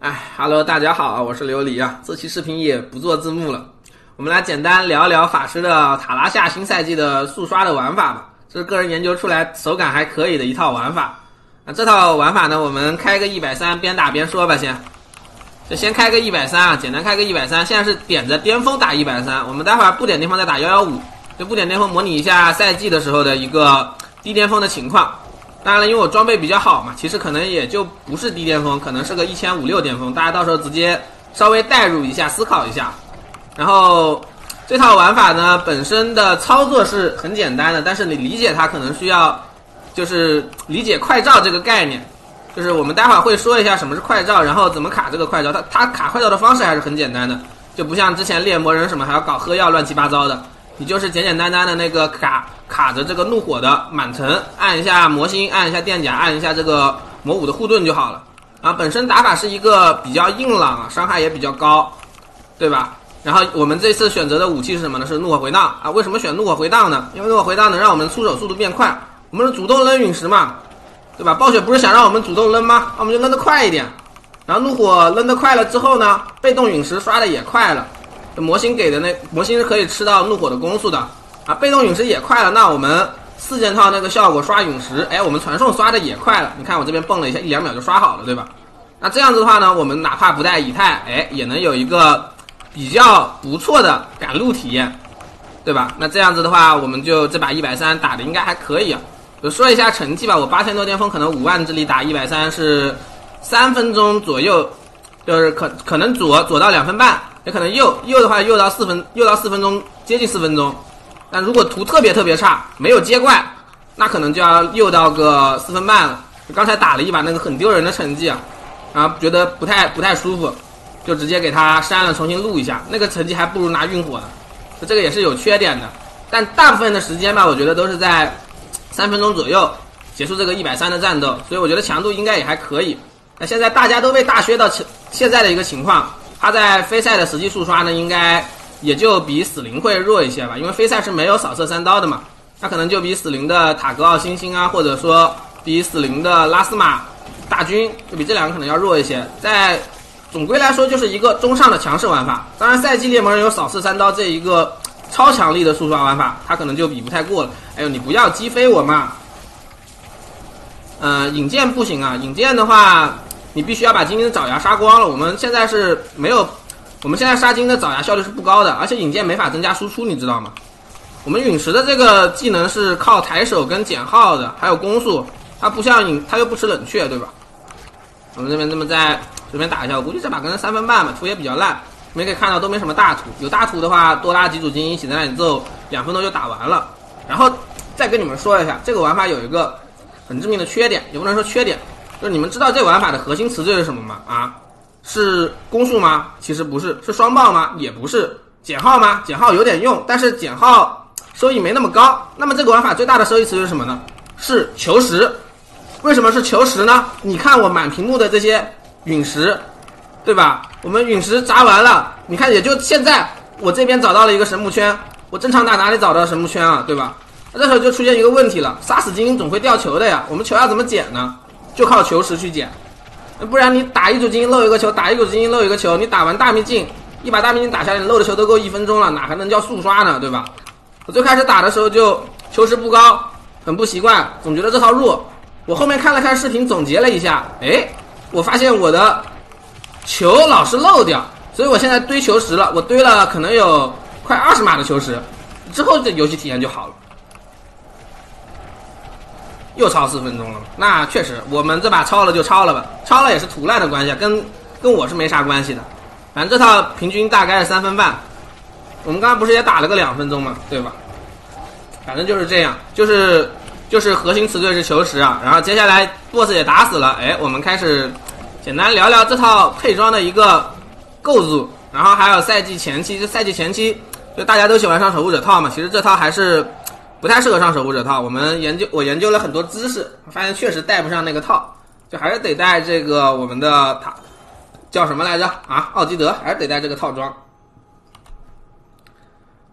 哎，Hello，大家好啊，我是琉璃啊。这期视频也不做字幕了，我们来简单聊一聊法师的塔拉夏新赛季的速刷的玩法吧。这是个人研究出来手感还可以的一套玩法。那这套玩法呢，我们开个一百三，边打边说吧。先，就先开个一百三啊，简单开个一百三。现在是点着巅峰打一百三，我们待会儿不点巅峰再打幺幺五，就不点巅峰模拟一下赛季的时候的一个低巅峰的情况。当然了，因为我装备比较好嘛，其实可能也就不是低巅峰，可能是个一千五六巅峰。大家到时候直接稍微代入一下，思考一下。然后这套玩法呢，本身的操作是很简单的，但是你理解它可能需要，就是理解快照这个概念。就是我们待会儿会说一下什么是快照，然后怎么卡这个快照。它它卡快照的方式还是很简单的，就不像之前猎魔人什么还要搞喝药乱七八糟的。你就是简简单单的那个卡卡着这个怒火的满层，按一下魔星，按一下电甲，按一下这个魔武的护盾就好了。啊，本身打法是一个比较硬朗啊，伤害也比较高，对吧？然后我们这次选择的武器是什么呢？是怒火回荡啊。为什么选怒火回荡呢？因为怒火回荡能让我们出手速度变快。我们是主动扔陨石嘛，对吧？暴雪不是想让我们主动扔吗？那我们就扔得快一点。然后怒火扔得快了之后呢，被动陨石刷的也快了。这魔星给的那魔星是可以吃到怒火的攻速的啊，被动陨石也快了。那我们四件套那个效果刷陨石，哎，我们传送刷的也快了。你看我这边蹦了一下，一两秒就刷好了，对吧？那这样子的话呢，我们哪怕不带以太，哎，也能有一个比较不错的赶路体验，对吧？那这样子的话，我们就这把一百三打的应该还可以啊。就说一下成绩吧，我八千多巅峰，可能五万之力打一百三是三分钟左右，就是可可能左左到两分半。也可能右右的话右到四分右到四分钟接近四分钟，但如果图特别特别差没有接怪，那可能就要右到个四分半了。刚才打了一把那个很丢人的成绩啊，然后觉得不太不太舒服，就直接给他删了，重新录一下。那个成绩还不如拿运火呢，这个也是有缺点的。但大部分的时间吧，我觉得都是在三分钟左右结束这个一百三的战斗，所以我觉得强度应该也还可以。那现在大家都被大削到现在的一个情况。他在飞赛的实际速刷呢，应该也就比死灵会弱一些吧，因为飞赛是没有扫射三刀的嘛，他可能就比死灵的塔格奥星星啊，或者说比死灵的拉斯玛大军，就比这两个可能要弱一些。在总归来说，就是一个中上的强势玩法。当然，赛季猎魔人有扫射三刀这一个超强力的速刷玩法，他可能就比不太过了。哎呦，你不要击飞我嘛！呃，引剑不行啊，引剑的话。你必须要把精英的爪牙杀光了。我们现在是没有，我们现在杀精英的爪牙效率是不高的，而且引剑没法增加输出，你知道吗？我们陨石的这个技能是靠抬手跟减耗的，还有攻速，它不像引，它又不吃冷却，对吧？我们这边这么再随便打一下，我估计这把可能三分半吧，图也比较烂。你们可以看到都没什么大图，有大图的话多拉几组精英写在那里之后，两分钟就打完了。然后再跟你们说一下，这个玩法有一个很致命的缺点，也不能说缺点。就你们知道这玩法的核心词缀是什么吗？啊，是攻速吗？其实不是，是双爆吗？也不是，减号吗？减号有点用，但是减号收益没那么高。那么这个玩法最大的收益词是什么呢？是求实。为什么是求实呢？你看我满屏幕的这些陨石，对吧？我们陨石砸完了，你看也就现在我这边找到了一个神木圈，我正常打哪里找到神木圈啊？对吧？那这时候就出现一个问题了，杀死精英总会掉球的呀，我们球要怎么捡呢？就靠求实去捡，不然你打一组精英漏一个球，打一组精英漏一个球，你打完大秘境，一把大秘境打下来，你漏的球都够一分钟了，哪还能叫速刷呢？对吧？我最开始打的时候就求实不高，很不习惯，总觉得这套弱。我后面看了看视频，总结了一下，哎，我发现我的球老是漏掉，所以我现在堆求实了，我堆了可能有快二十码的求实，之后这游戏体验就好了。又超四分钟了，那确实，我们这把超了就超了吧，超了也是图烂的关系，跟跟我是没啥关系的。反正这套平均大概是三分半，我们刚刚不是也打了个两分钟嘛，对吧？反正就是这样，就是就是核心词缀是求实啊。然后接下来 boss 也打死了，哎，我们开始简单聊聊这套配装的一个构筑，然后还有赛季前期，就赛季前期就大家都喜欢上守护者套嘛，其实这套还是。不太适合上守护者套，我们研究我研究了很多姿势，发现确实带不上那个套，就还是得带这个我们的塔叫什么来着啊？奥基德还是得带这个套装。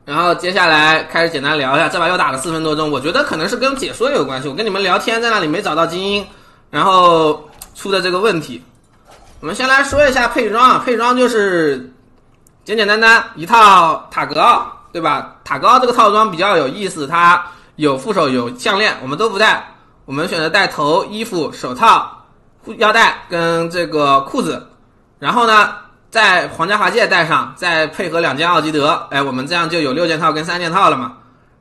然后接下来开始简单聊一下，这把又打了四分多钟，我觉得可能是跟解说有关系。我跟你们聊天在那里没找到精英，然后出的这个问题。我们先来说一下配装啊，配装就是简简单单一套塔格奥，对吧？塔高这个套装比较有意思，它有副手有项链，我们都不戴，我们选择戴头、衣服、手套、腰带跟这个裤子，然后呢，在皇家华戒戴上，再配合两件奥吉德，哎，我们这样就有六件套跟三件套了嘛。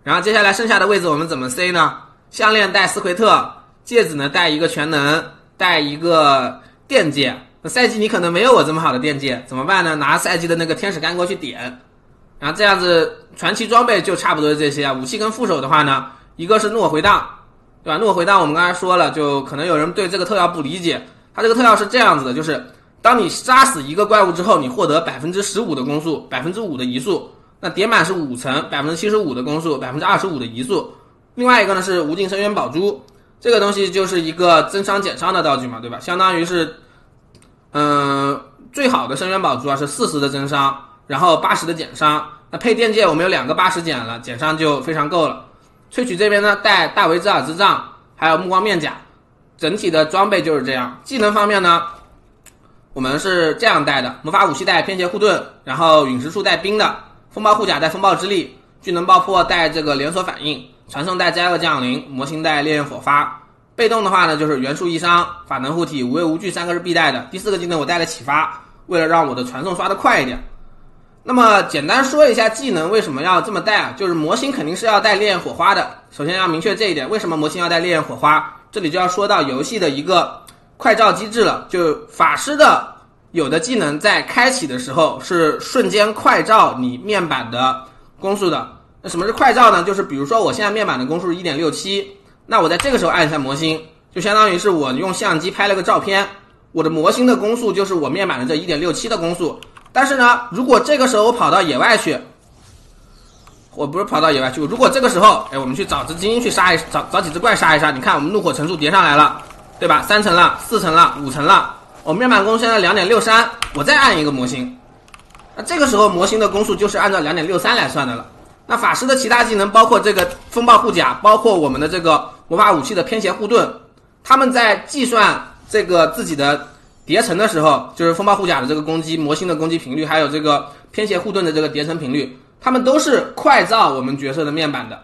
然后接下来剩下的位置我们怎么塞呢？项链戴斯奎特，戒指呢戴一个全能，戴一个电戒。赛季你可能没有我这么好的电戒，怎么办呢？拿赛季的那个天使干锅去点，然后这样子传奇装备就差不多这些啊。武器跟副手的话呢，一个是怒火回荡，对吧？怒火回荡我们刚才说了，就可能有人对这个特效不理解，它这个特效是这样子的，就是当你杀死一个怪物之后，你获得百分之十五的攻速，百分之五的移速，那叠满是五层，百分之七十五的攻速，百分之二十五的移速。另外一个呢是无尽深渊宝珠，这个东西就是一个增伤减伤的道具嘛，对吧？相当于是。嗯，最好的深渊宝珠啊是四十的增伤，然后八十的减伤。那配电戒我们有两个八十减了，减伤就非常够了。萃取这边呢带大维兹尔之杖，还有目光面甲，整体的装备就是这样。技能方面呢，我们是这样带的：魔法武器带偏斜护盾，然后陨石术带冰的，风暴护甲带风暴之力，巨能爆破带这个连锁反应，传送带灾厄降临，魔星带烈焰火发。被动的话呢，就是元素易伤、法能护体、无畏无惧三个是必带的。第四个技能我带了启发，为了让我的传送刷的快一点。那么简单说一下技能为什么要这么带啊？就是魔星肯定是要带烈焰火花的。首先要明确这一点，为什么魔星要带烈焰火花？这里就要说到游戏的一个快照机制了。就法师的有的技能在开启的时候是瞬间快照你面板的攻速的。那什么是快照呢？就是比如说我现在面板的攻速是一点六七。那我在这个时候按一下魔星，就相当于是我用相机拍了个照片，我的魔星的攻速就是我面板的这一点六七的攻速。但是呢，如果这个时候我跑到野外去，我不是跑到野外去，如果这个时候，哎，我们去找只精英去杀一找找几只怪杀一杀，你看我们怒火层数叠上来了，对吧？三层了，四层了，五层了，我面板攻现在两点六三，我再按一个模型，那这个时候模型的攻速就是按照两点六三来算的了。那法师的其他技能包括这个风暴护甲，包括我们的这个魔法武器的偏斜护盾。他们在计算这个自己的叠层的时候，就是风暴护甲的这个攻击、魔星的攻击频率，还有这个偏斜护盾的这个叠层频率，他们都是快照我们角色的面板的。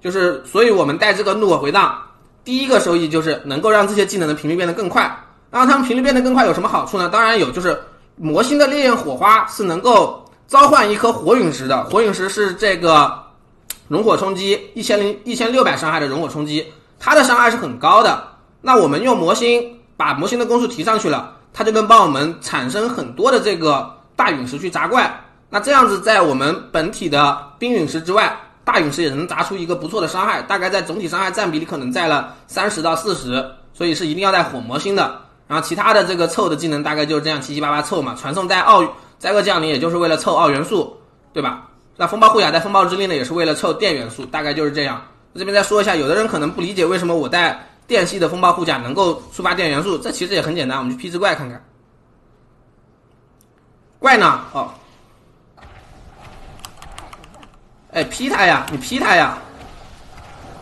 就是，所以我们带这个怒火回荡，第一个收益就是能够让这些技能的频率变得更快。让它们频率变得更快有什么好处呢？当然有，就是魔星的烈焰火花是能够。召唤一颗火陨石的火陨石是这个熔火冲击一千零一千六百伤害的熔火冲击，它的伤害是很高的。那我们用魔星把魔星的攻速提上去了，它就能帮我们产生很多的这个大陨石去砸怪。那这样子在我们本体的冰陨石之外，大陨石也能砸出一个不错的伤害，大概在总体伤害占比里可能在了三十到四十，所以是一定要带火魔星的。然后其他的这个凑的技能大概就是这样七七八八凑嘛，传送带奥。灾厄降临也就是为了凑奥元素，对吧？那风暴护甲带风暴之力呢，也是为了凑电元素，大概就是这样。这边再说一下，有的人可能不理解为什么我带电系的风暴护甲能够触发电元素，这其实也很简单，我们去劈只怪看看。怪呢？哦，哎，劈它呀！你劈它呀！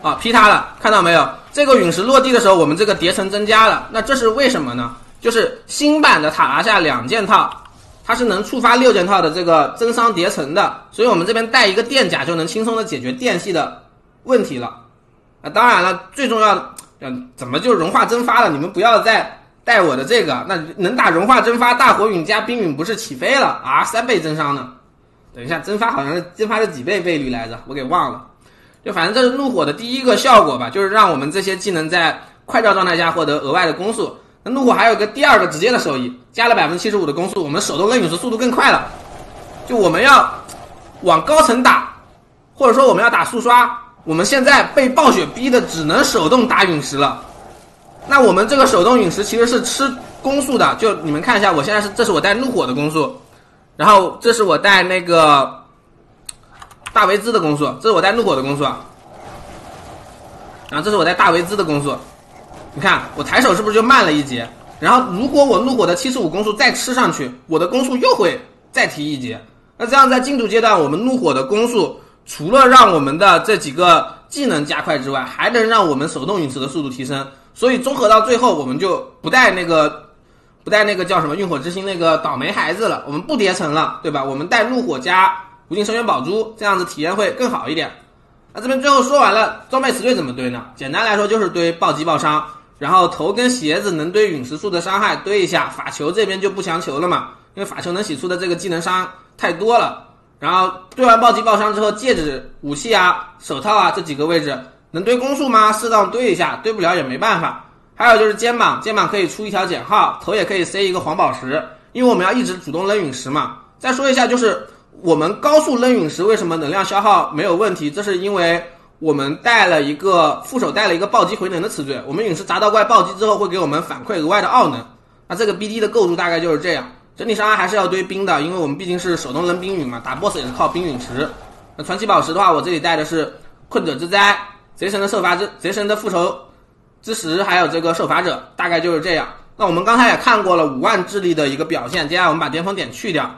啊，劈它了，看到没有？这个陨石落地的时候，我们这个叠层增加了，那这是为什么呢？就是新版的塔拉下两件套。它是能触发六件套的这个增伤叠层的，所以我们这边带一个电甲就能轻松的解决电系的问题了。啊，当然了，最重要的，嗯，怎么就融化蒸发了？你们不要再带我的这个，那能打融化蒸发大火陨加冰陨不是起飞了啊？三倍增伤呢？等一下，蒸发好像是蒸发了几倍倍率来着？我给忘了。就反正这是怒火的第一个效果吧，就是让我们这些技能在快照状态下获得额外的攻速。那怒火还有个第二个直接的收益，加了百分之七十五的攻速，我们手动扔陨石速度更快了。就我们要往高层打，或者说我们要打速刷，我们现在被暴雪逼的只能手动打陨石了。那我们这个手动陨石其实是吃攻速的，就你们看一下，我现在是这是我带怒火的攻速，然后这是我带那个大维兹的攻速，这是我带怒火的攻速，然后这是我带大维兹的攻速。你看我抬手是不是就慢了一截？然后如果我怒火的七十五攻速再吃上去，我的攻速又会再提一截。那这样在进度阶段，我们怒火的攻速除了让我们的这几个技能加快之外，还能让我们手动陨石的速度提升。所以综合到最后，我们就不带那个不带那个叫什么运火之星那个倒霉孩子了，我们不叠层了，对吧？我们带怒火加无尽深渊宝珠，这样子体验会更好一点。那这边最后说完了装备词缀怎么堆呢？简单来说就是堆暴击暴伤，然后头跟鞋子能堆陨石数的伤害堆一下，法球这边就不强求了嘛，因为法球能洗出的这个技能伤太多了。然后堆完暴击暴伤之后，戒指、武器啊、手套啊这几个位置能堆攻速吗？适当堆一下，堆不了也没办法。还有就是肩膀，肩膀可以出一条减号，头也可以塞一个黄宝石，因为我们要一直主动扔陨石嘛。再说一下，就是我们高速扔陨石为什么能量消耗没有问题？这是因为我们带了一个副手带了一个暴击回能的词缀，我们陨石砸到怪暴击之后会给我们反馈额外的奥能。那这个 BD 的构筑大概就是这样。整体伤害还是要堆冰的，因为我们毕竟是手动扔冰陨嘛，打 BOSS 也是靠冰陨石。那传奇宝石的话，我这里带的是困者之灾、贼神的受罚之贼神的复仇。之时还有这个受罚者，大概就是这样。那我们刚才也看过了五万智力的一个表现，接下来我们把巅峰点去掉，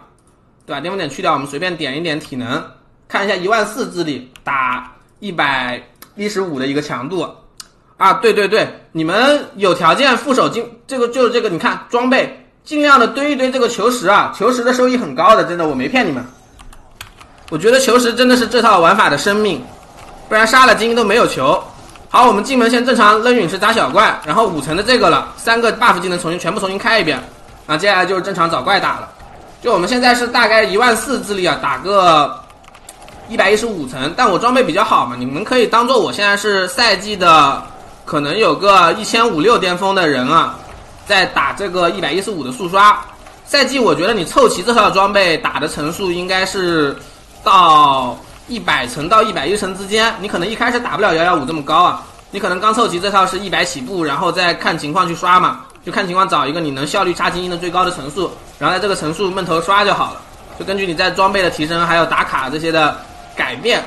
对吧？巅峰点去掉，我们随便点一点体能，看一下一万四智力打一百一十五的一个强度。啊，对对对，你们有条件副手金这个就是这个，你看装备尽量的堆一堆这个球石啊，球石的收益很高的，真的我没骗你们。我觉得球石真的是这套玩法的生命，不然杀了精英都没有球。好，我们进门先正常扔陨石打小怪，然后五层的这个了，三个 buff 技能重新全部重新开一遍，啊，接下来就是正常找怪打了。就我们现在是大概一万四智力啊，打个一百一十五层，但我装备比较好嘛，你们可以当做我现在是赛季的，可能有个一千五六巅峰的人啊，在打这个一百一十五的速刷。赛季我觉得你凑齐这套装备打的层数应该是到。一百层到一百一层之间，你可能一开始打不了幺幺五这么高啊，你可能刚凑齐这套是一百起步，然后再看情况去刷嘛，就看情况找一个你能效率差精英的最高的层数，然后在这个层数闷头刷就好了，就根据你在装备的提升还有打卡这些的改变，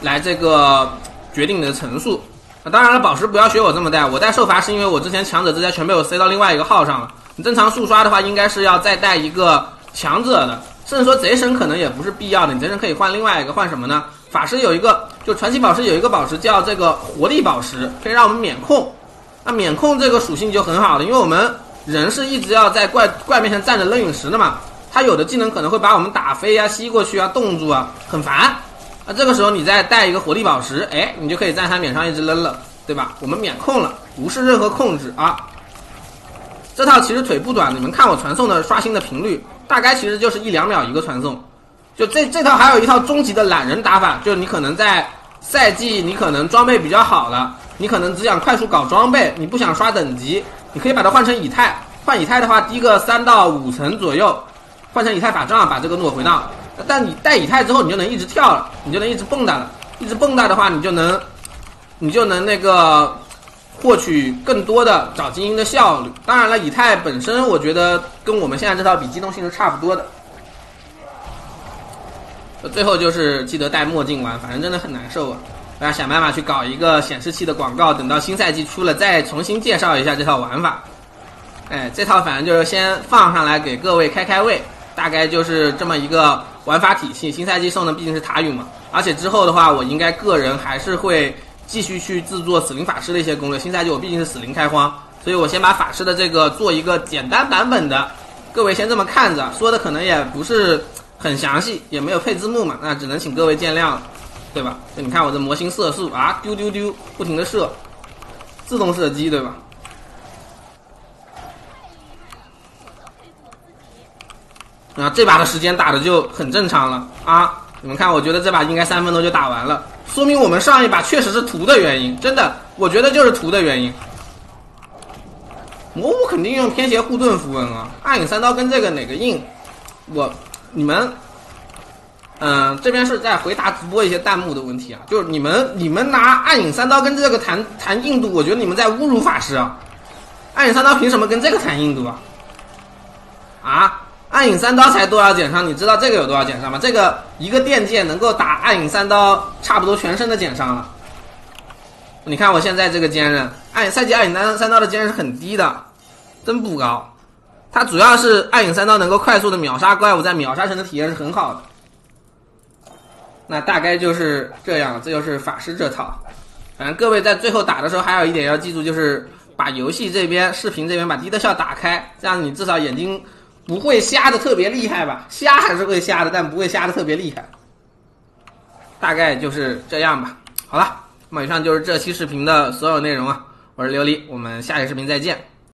来这个决定你的层数。当然了，宝石不要学我这么带，我带受罚是因为我之前强者之家全被我塞到另外一个号上了，你正常速刷的话应该是要再带一个强者的。甚至说贼神可能也不是必要的，你贼神可以换另外一个，换什么呢？法师有一个，就传奇宝石有一个宝石叫这个活力宝石，可以让我们免控。那免控这个属性就很好了，因为我们人是一直要在怪怪面前站着扔陨石的嘛，他有的技能可能会把我们打飞啊、吸过去啊、冻住啊，很烦。那这个时候你再带一个活力宝石，哎，你就可以在他脸上一直扔了，对吧？我们免控了，无视任何控制啊。这套其实腿不短，你们看我传送的刷新的频率。大概其实就是一两秒一个传送，就这这套还有一套终极的懒人打法，就是你可能在赛季你可能装备比较好了，你可能只想快速搞装备，你不想刷等级，你可以把它换成以太，换以太的话低个三到五层左右，换成以太法杖把这个诺回到，但你带以太之后你就能一直跳了，你就能一直蹦跶了，一直蹦跶的话你就能，你就能那个。获取更多的找精英的效率。当然了，以太本身我觉得跟我们现在这套比机动性是差不多的。最后就是记得戴墨镜玩，反正真的很难受啊！我要想办法去搞一个显示器的广告，等到新赛季出了再重新介绍一下这套玩法。哎，这套反正就是先放上来给各位开开胃，大概就是这么一个玩法体系。新赛季送的毕竟是塔允嘛，而且之后的话，我应该个人还是会。继续去制作死灵法师的一些攻略。新赛季我毕竟是死灵开荒，所以我先把法师的这个做一个简单版本的，各位先这么看着，说的可能也不是很详细，也没有配字幕嘛，那只能请各位见谅了，对吧？你看我的模型射速啊，丢丢丢，不停的射，自动射击，对吧？啊，这把的时间打的就很正常了啊。你们看，我觉得这把应该三分钟就打完了，说明我们上一把确实是图的原因，真的，我觉得就是图的原因。魔物肯定用天邪护盾符文啊，暗影三刀跟这个哪个硬？我，你们，嗯，这边是在回答直播一些弹幕的问题啊，就是你们你们拿暗影三刀跟这个谈谈硬度，我觉得你们在侮辱法师啊，暗影三刀凭什么跟这个谈硬度啊？啊？暗影三刀才多少减伤？你知道这个有多少减伤吗？这个一个电剑能够打暗影三刀差不多全身的减伤了。你看我现在这个坚韧，暗赛季暗影三三刀的坚韧是很低的，真不高。它主要是暗影三刀能够快速的秒杀怪物，在秒杀城的体验是很好的。那大概就是这样，这就是法师这套。反正各位在最后打的时候，还有一点要记住，就是把游戏这边、视频这边把低特效打开，这样你至少眼睛不会瞎的特别厉害吧？瞎还是会瞎的，但不会瞎的特别厉害。大概就是这样吧。好了，那么以上就是这期视频的所有内容啊。我是琉璃，我们下期视频再见。